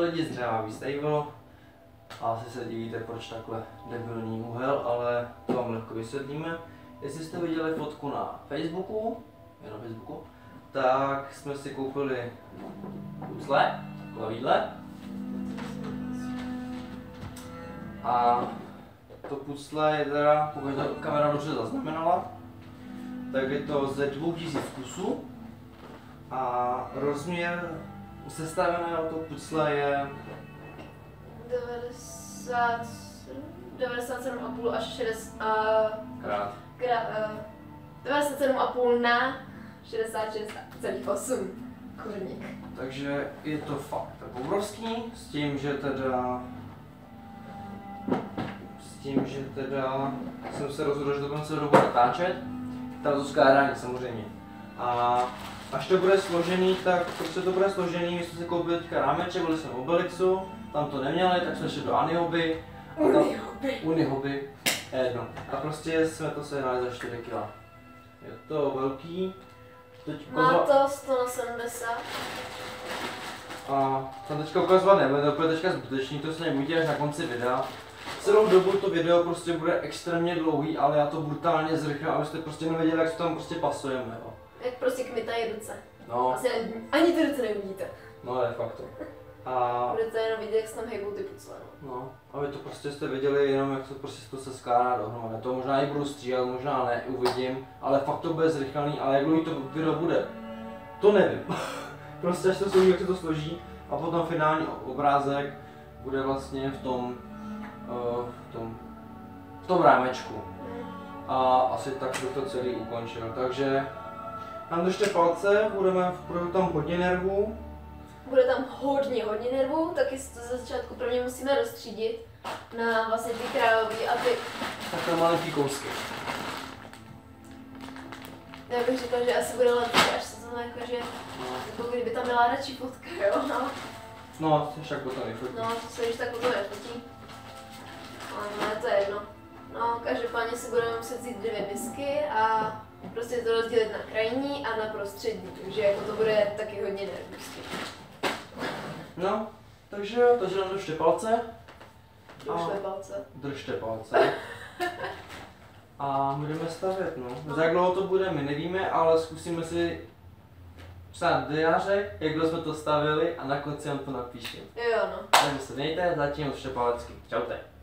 lidi z dřeva výstejvil. A asi se divíte, proč takhle debilní úhel, ale to vám lehko vysvětlíme. Jestli jste viděli fotku na Facebooku, je na Facebooku, tak jsme si koupili pucle, takovýhle. A to pucle je teda, pokud to kamera dobře zaznamenala, tak je to ze 2000 kusů a rozměr sestaveného toho pucle je 90, 97,5 až 60, a, krát. uh, 97,5 na 66,8 kurník. Takže je to fakt obrovský, s tím, že teda s tím, že teda jsem se rozhodl, že to budeme celou dobu natáčet, tam to skládání samozřejmě. A až to bude složený, tak prostě to bude složený, my jsme si koupili teďka rámeček, byli jsme v Obelixu, tam to neměli, tak jsme šli do Anihoby. Unihoby. Unihoby, jedno. A prostě jsme to sehnali za 4 kg. Je to velký. Teď Má kozla- to 100 na 70. A tam teďka ukazovat nebude, to bude teďka zbytečný, to se nebude až na konci videa. Celou dobu to video prostě bude extrémně dlouhý, ale já to brutálně zrychlím, abyste prostě nevěděli, jak se tam prostě pasujeme. Jo. Jak prostě kmitají ruce. No, Asi ani, ani ty ruce neuvidíte. no de facto. A Budete jenom vidět, jak se tam hejbou ty pucle. no. no, aby to prostě jste viděli jenom, jak to prostě to se skládá dohromady. To možná i budu stříhat, možná ne, uvidím, ale fakt to bude zrychlený, ale jak dlouhý to video bude, to nevím. prostě až to složí, jak se to složí a potom finální obrázek bude vlastně v tom, uh, v tom, v tom rámečku. A asi tak bych to celý ukončil. Takže nám držte palce, budeme, budeme tam hodně nervů. Bude tam hodně, hodně nervů, taky si to ze začátku pro mě musíme rozstřídit na vlastně ty krajový a ty, Takhle malinký kousky. já bych řekla, že asi bude lepší, až se to jako, že, No, jako kdyby tam byla radši fotka, jo, no. no však potom vyfotí. No, to se když tak potom nefotí. Ale no, to je jedno. No, každopádně si budeme muset vzít dvě misky a prostě to rozdělit na krajní a na prostřední, takže jako to bude taky hodně nervůzky. No, takže jo, takže nám držte palce. Došle palce. Držte palce. A budeme stavět, no. Za jak dlouho to bude, my nevíme, ale zkusíme si psát diáře, jak dlouho jsme to stavili a na konci vám to napíšeme. Jo, no. Takže se mějte, zatím držte palecky. Čaute.